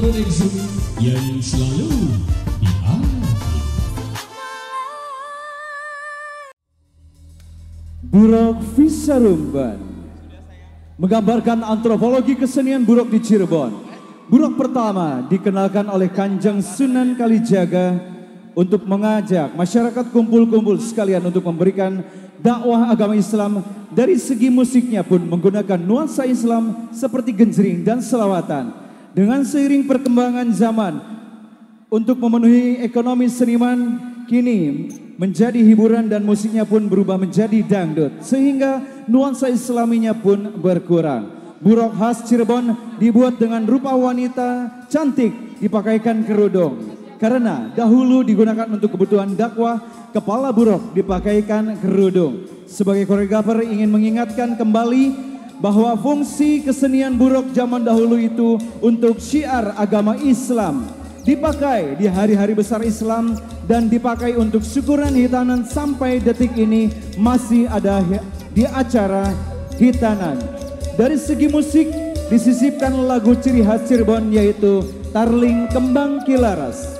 Production yang selalu. Buruk Visarumban menggambarkan antropologi kesenian buruk di Cirebon. Buruk pertama dikenalkan oleh Kanjeng Sunan Kalijaga untuk mengajak masyarakat kumpul-kumpul sekalian untuk memberikan dakwah agama Islam dari segi musiknya pun menggunakan nuansa Islam seperti genjring dan selawatan. Dengan seiring perkembangan zaman untuk memenuhi ekonomi seniman kini menjadi hiburan dan musiknya pun berubah menjadi dangdut sehingga nuansa islaminya pun berkurang. Buruk khas Cirebon dibuat dengan rupa wanita cantik dipakaikan kerudung. Karena dahulu digunakan untuk kebutuhan dakwah, kepala buruk dipakaikan kerudung. Sebagai koreografer ingin mengingatkan kembali bahwa fungsi kesenian buruk zaman dahulu itu untuk syiar agama Islam dipakai di hari-hari besar Islam dan dipakai untuk syukuran hitanan sampai detik ini masih ada di acara hitanan. Dari segi musik disisipkan lagu ciri khas Cirebon yaitu Tarling Kembang Kilaras.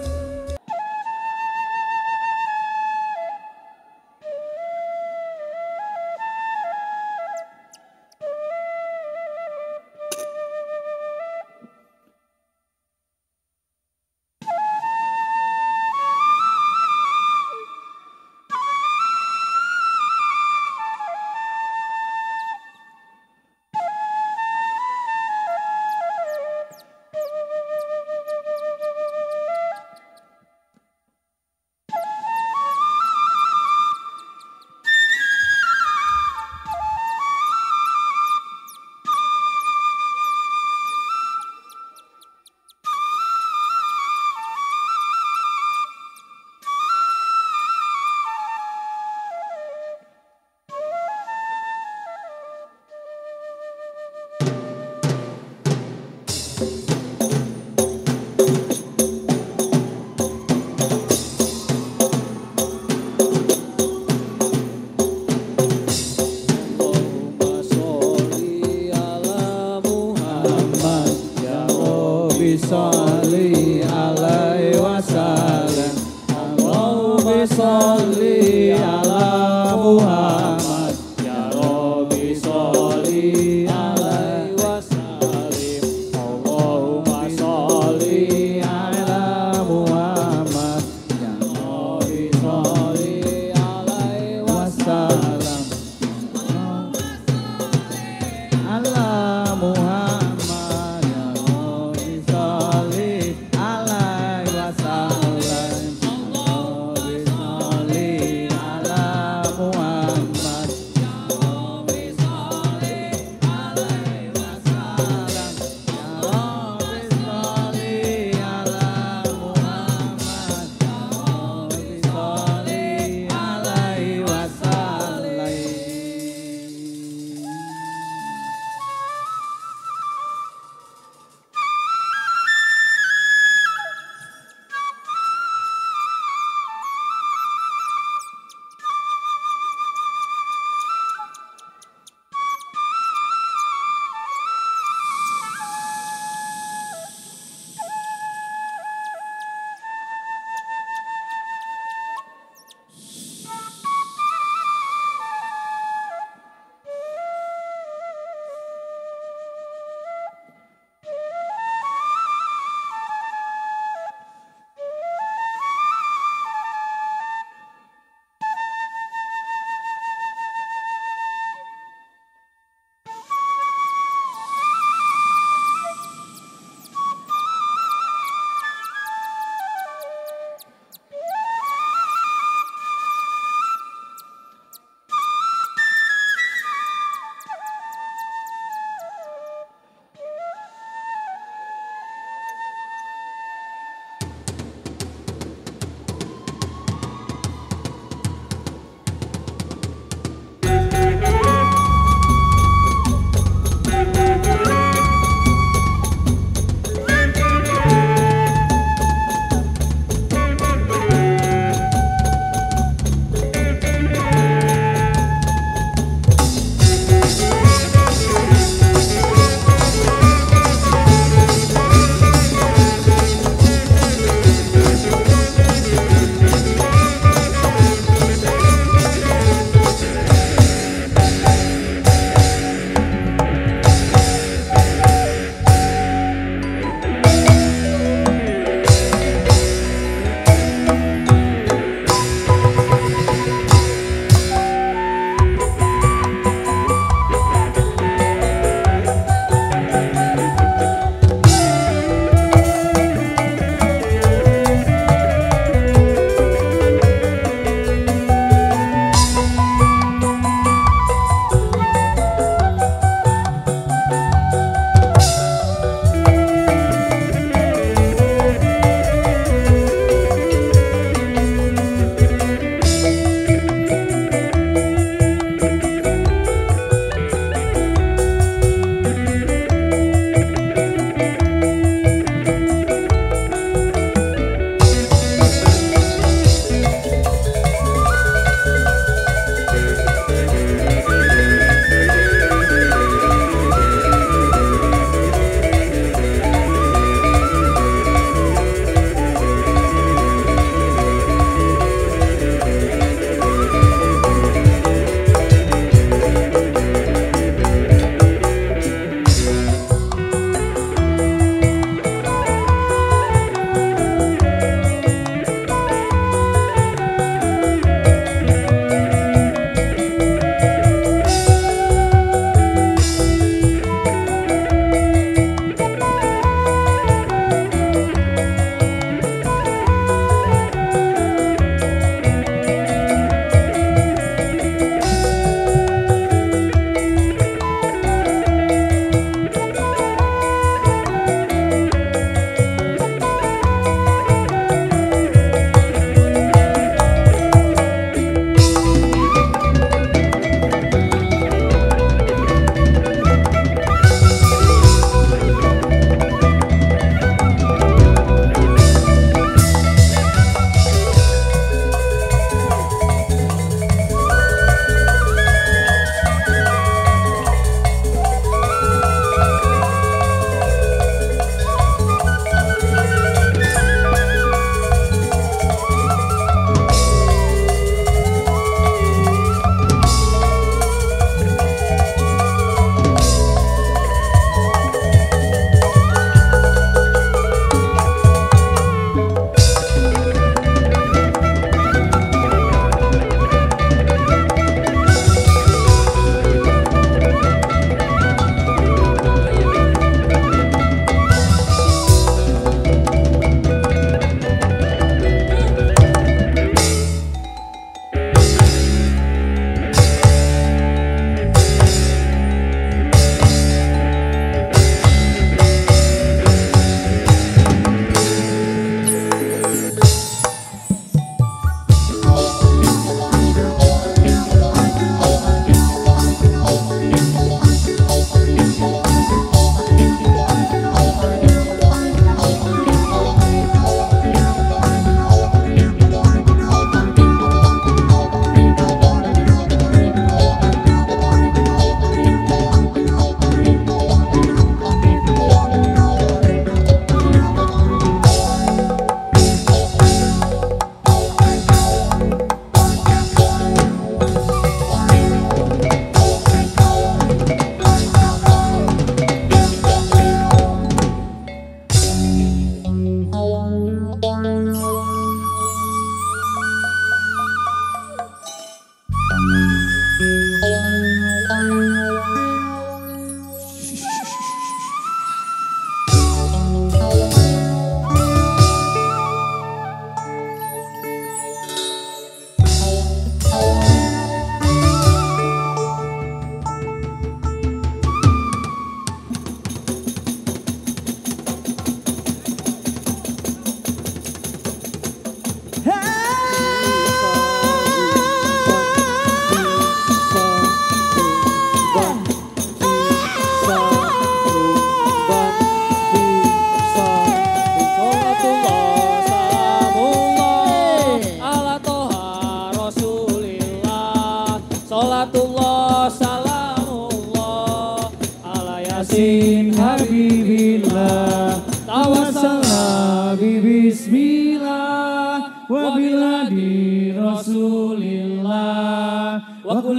Salli alaihi wasallam Allahumma salli ala Muhammad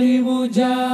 Wa kulli